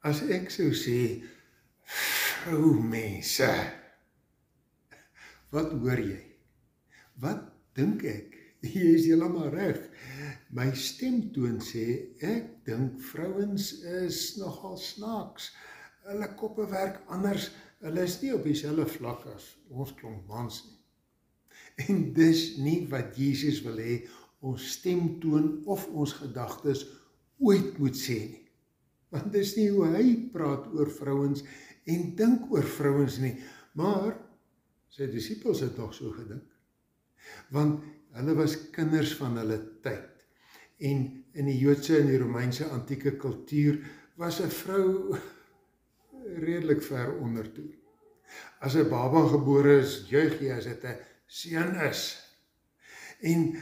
As ek sou sê vrou mense wat hoor jy? Wat dink ek? Jy is heeltemal reg. My stemtoon sê ek dink vrouens is nogal snaaks. Hulle koppe werk anders. Hulle is nie op dieselfde vlak as ons klomp mans nie. En dis nie wat Jesus wil hê ons stemtoon of ons gedagtes ooit moet sê nie. Want dis nie hoe hy praat oor vrouens en dink oor vrouens nie, maar sy disippels het nog so gedink. Want hulle was kinders van hulle tyd. En in die Joodse en die Romeinse antieke kultuur was 'n vrou redelik ver onder toe. As 'n baba gebore is, juig jy as dit 'n seun is. En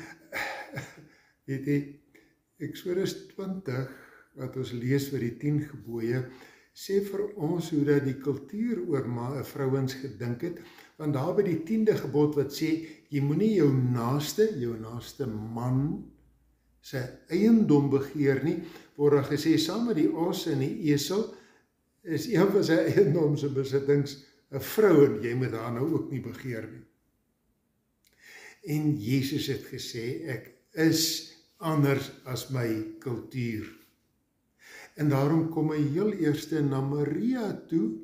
weet jy Eksodus 20 wat ons lees vir die 10 gebooie sê vir ons hoe dat die kultuur oor maar vrouens gedink het want daar by die 10de gebod wat sê jy moenie jou naaste jou naaste man se eiendom begeer nie word daar gesê saam met die os en die esel is een van sy eiendom se besittings 'n vrou en jy moet haar nou ook nie begeer nie en Jesus het gesê ek is anders as my kultuur. En daarom kom hy heel eers na Maria toe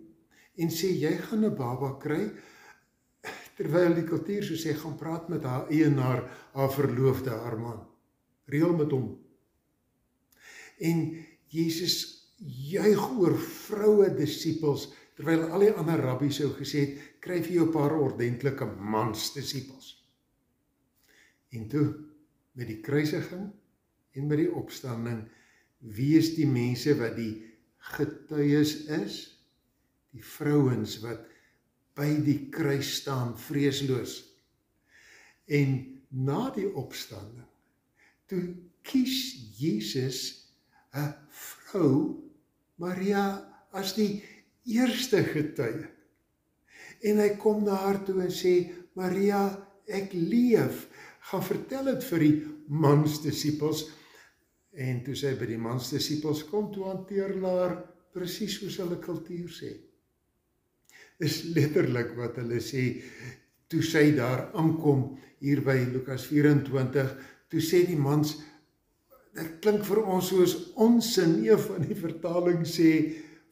en sê jy gaan 'n baba kry terwyl die kultuur so sê gaan praat met haar eienaar, haar verloofde, haar man. Reël met hom. En Jesus juig oor vroue disippels terwyl al die ander rabbies sou gesê het kry vir jou 'n paar ordentlike mans disippels. En toe met die kruisiging en met die opstanding wie is die mense wat die getuies is? Die vrouens wat by die kruis staan vreesloos. En na die opstanding toe kies Jesus 'n vrou Maria as die eerste getuie. En hy kom na haar toe en sê Maria ek leef. Gaan vertel dit vir die mans disippels en toe sy by die mans disippels kom toe hanteer hulle haar presies soos hulle kultuur sê. Is letterlik wat hulle sê. Toe sy daar aankom hier by Lukas 24 toe sê die mans dit klink vir ons soos onsin een van die vertaling sê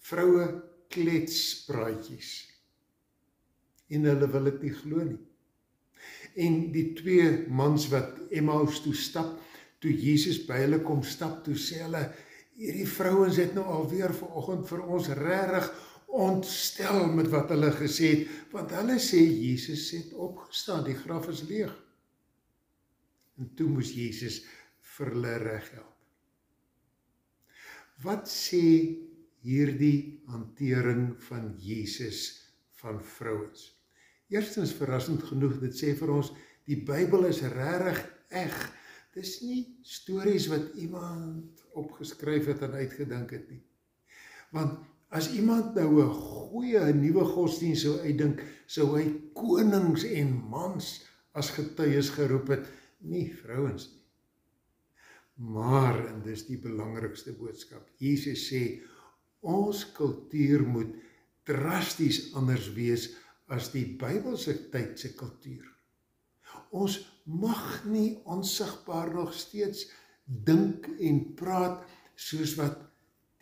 vroue kletspraatjies. En hulle wil dit nie glo nie. En die twee mans wat Emmaus toe stap, toe Jesus by hulle kom stap, toe sê hulle hierdie vrouens het nou alweer vanoggend vir ons regtig ontstel met wat hulle gesê het, want hulle sê Jesus het opgestaan, die graf is leeg. En toe moes Jesus vir hulle reghelp. Wat sê hierdie hantering van Jesus van vrouens? Eerstens verrassend genoeg, dit sê vir ons die Bybel is regtig eg. Dis nie stories wat iemand opgeskryf het en uitgedink het nie. Want as iemand nou 'n goeie nuwe godsdienst sou uitdink, sou hy konings en mans as getuies geroep het, nie vrouens nie. Maar en dis die belangrikste boodskap. Jesus sê ons kultuur moet drasties anders wees as die Bybelse tyd se kultuur. Ons mag nie onsigbaar nog steeds dink en praat soos wat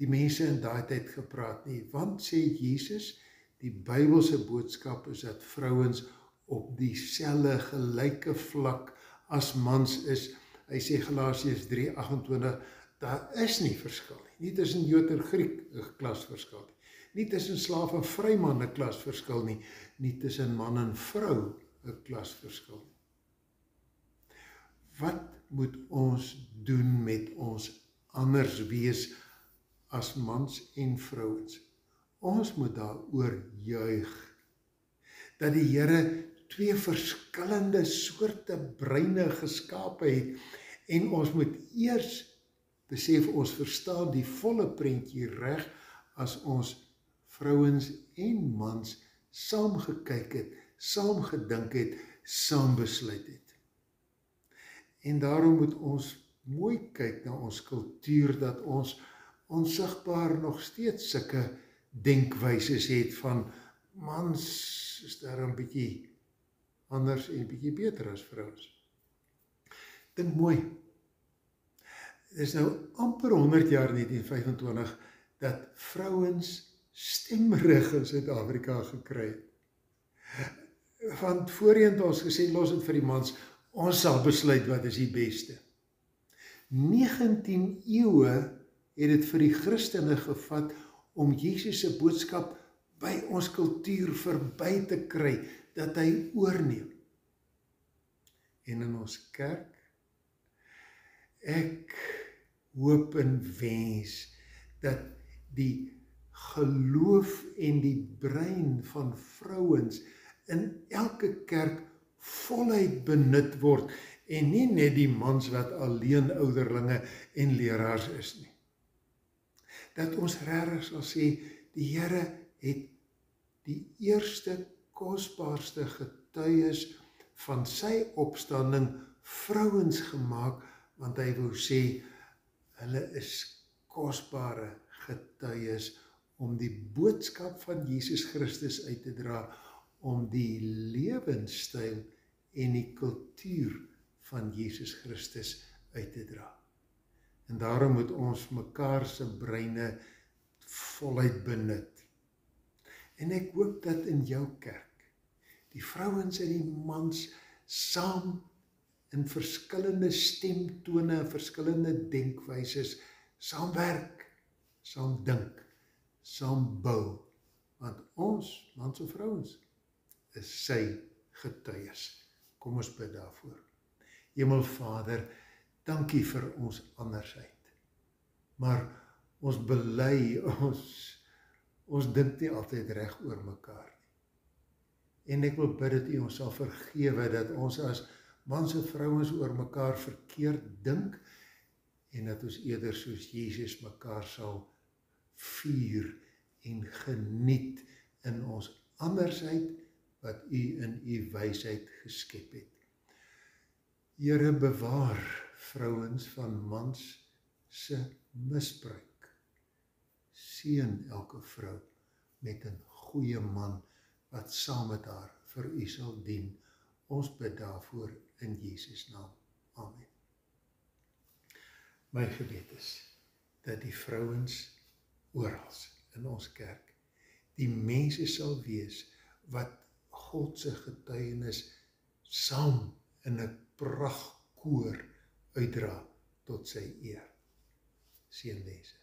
die mense in daai tyd gepraat nie, want sê Jesus, die Bybelse boodskap is dat vrouens op dieselfde gelyke vlak as mans is. Hy sê Galasiërs 3:28, daar is nie verskil nie. Nie tussen Jood en Griek 'n klasverskil nie nie tussen slaaf en vryman 'n klasverskil nie, nie tussen man en vrou 'n klasverskil nie. Wat moet ons doen met ons anders wees as mans en vrouens? Ons moet daaroor juig dat die Here twee verskillende soorte breine geskape het en ons moet eers besef ons verstaan die volle prentjie reg as ons vrouens en mans saam gekyk het, saam gedink het, saam besluit het. En daarom moet ons mooi kyk na ons kultuur dat ons onsigbaar nog steeds sulke denkwyses het van mans is daar 'n bietjie anders en bietjie beter as vrouens. Dink mooi. Dit is nou amper 100 jaar 1925 dat vrouens stemreg in Suid-Afrika gekry het. Want voorheen het ons gesê los dit vir die mans, ons sal besluit wat is die beste. 19 eeue het dit vir die Christene gevat om Jesus se boodskap by ons kultuur verby te kry dat hy oorneem. En in ons kerk ek hoop en wens dat die geloof en die brein van vrouens in elke kerk voluit benut word en nie net die mans wat alleen ouderlinge en leraars is nie. Dat ons regtig sal sê die Here het die eerste kosbaarste getuies van sy opstanding vrouens gemaak want hy wou sê hulle is kosbare getuies om die boodskap van Jesus Christus uit te dra om die lewenstyl en die kultuur van Jesus Christus uit te dra. En daarom moet ons mekaar se breine voluit benut. En ek hoop dat in jou kerk die vrouens en die mans saam in verskillende stemtone en verskillende denkwyses saamwerk, saam dink, saam bou want ons mans en vrouens is sy getuies. Kom ons bid daarvoor. Hemelvader, dankie vir ons andersheid. Maar ons bely ons ons dink nie altyd reg oor mekaar nie. En ek wil bid dat U ons sal vergewe dat ons as mans en vrouens oor mekaar verkeerd dink en dat ons eerder soos Jesus mekaar sal vier en geniet in ons andersheid wat u in u wysheid geskep het. Here bewaar vrouens van mans se misbruik. Seën elke vrou met 'n goeie man wat saam met haar vir u sal dien. Ons bid daarvoor in Jesus naam. Amen. My gebed is dat die vrouens oral in ons kerk die mense sal wees wat God se getuienis saam in 'n pragtkoor uitdra tot sy eer. Seënwense